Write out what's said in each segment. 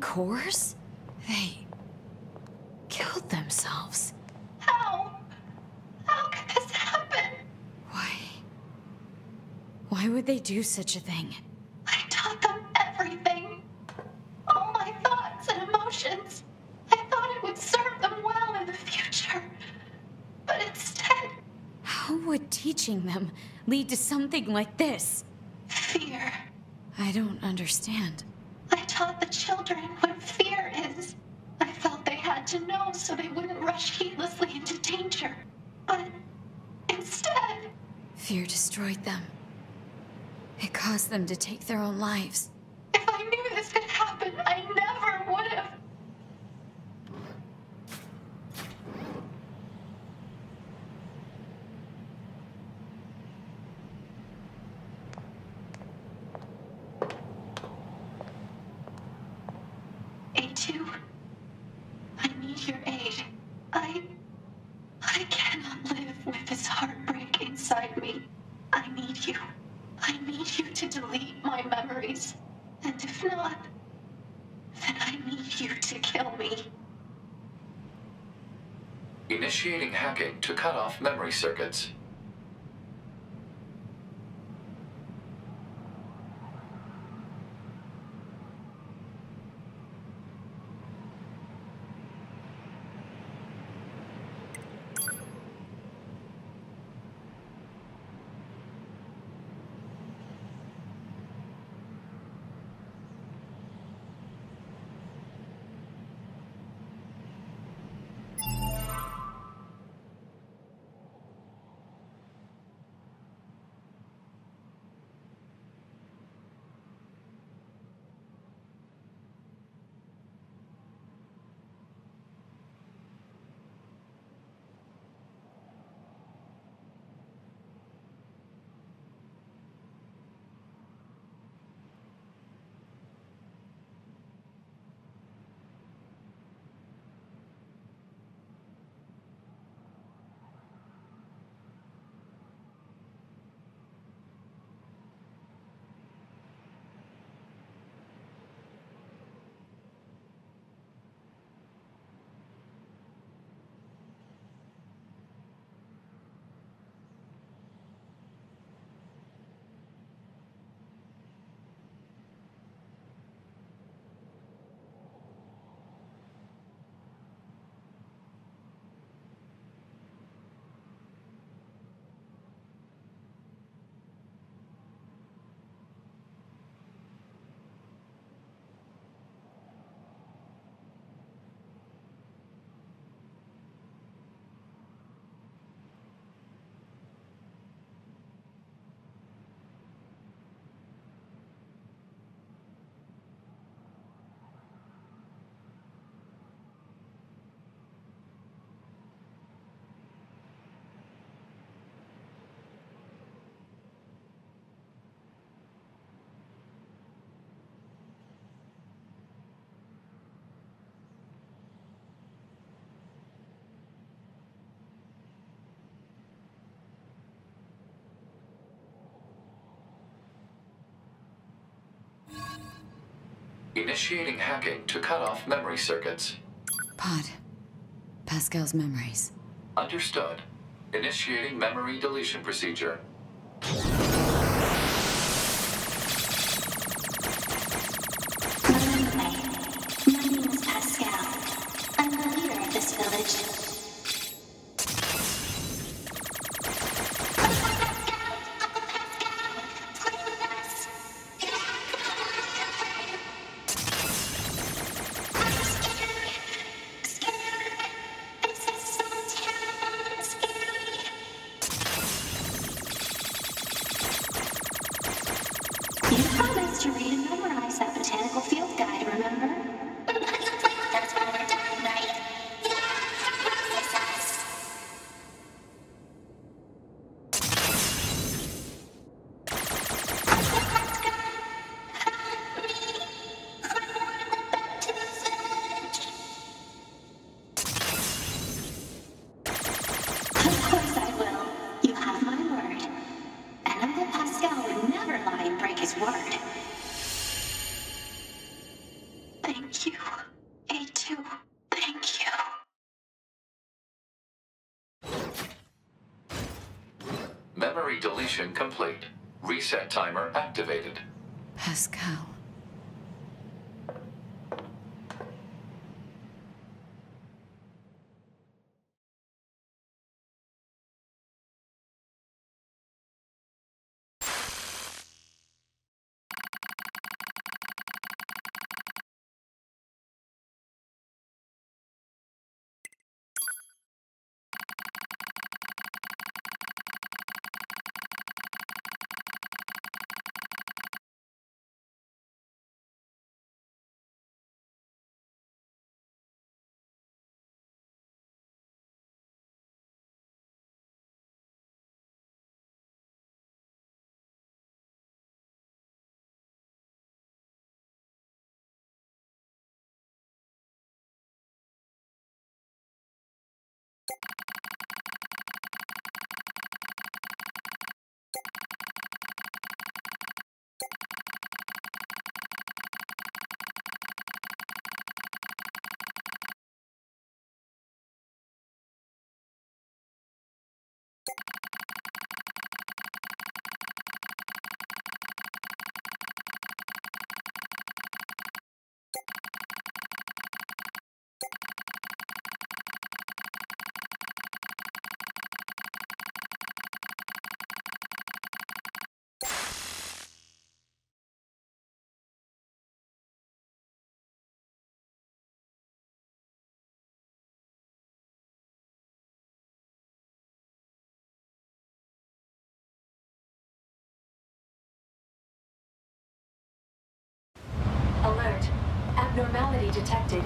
Cores? They killed themselves. How? How could this happen? Why? Why would they do such a thing? I taught them everything. All my thoughts and emotions. I thought it would serve them well in the future. But instead, How would teaching them lead to something like this? fear. I don't understand. I taught the children what fear is. I felt they had to know so they wouldn't rush heedlessly into danger. But instead, Fear destroyed them. It caused them to take their own lives. if I knew this could happen, I never would have. A2, I need your aid. I. I cannot live with heartbreak inside me. I need you. I need you to delete my memories. And if not, then I need you to kill me. Initiating hacking to cut off memory circuits. Initiating hacking to cut off memory circuits. Pod. Pascal's memories. Understood. Initiating memory deletion procedure. To read and memorize that botanical field guide, remember? Memory deletion complete. Reset timer activated. Pascal.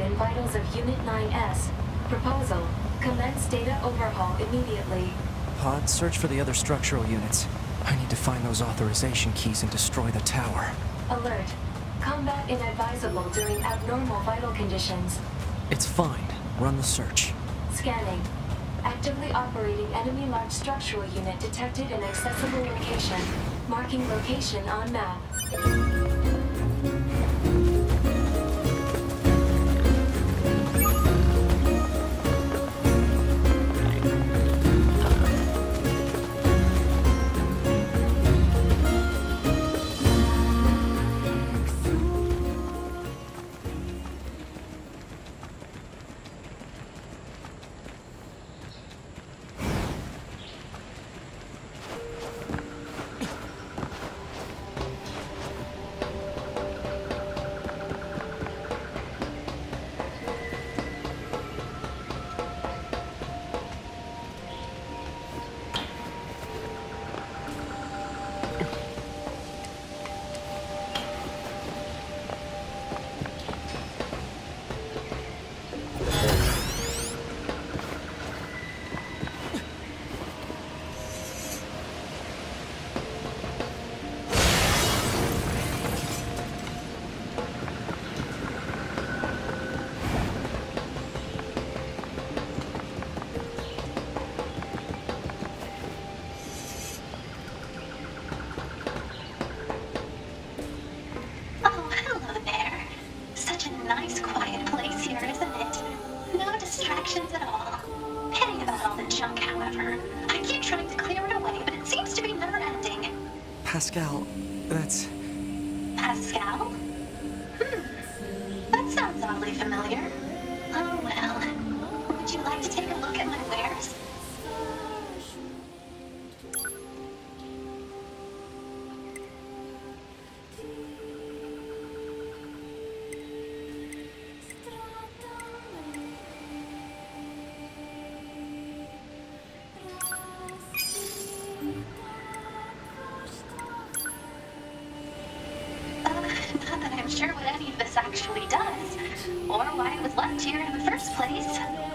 In vitals of Unit 9S. Proposal. Commence data overhaul immediately. Pod, search for the other structural units. I need to find those authorization keys and destroy the tower. Alert. Combat inadvisable during abnormal vital conditions. It's fine. Run the search. Scanning. Actively operating enemy large structural unit detected in accessible location. Marking location on map. Pascal, that's. Pascal? Hmm. That sounds oddly familiar. Oh, well. Would you like to take a look sure what any of this actually does, or why it was left here in the first place.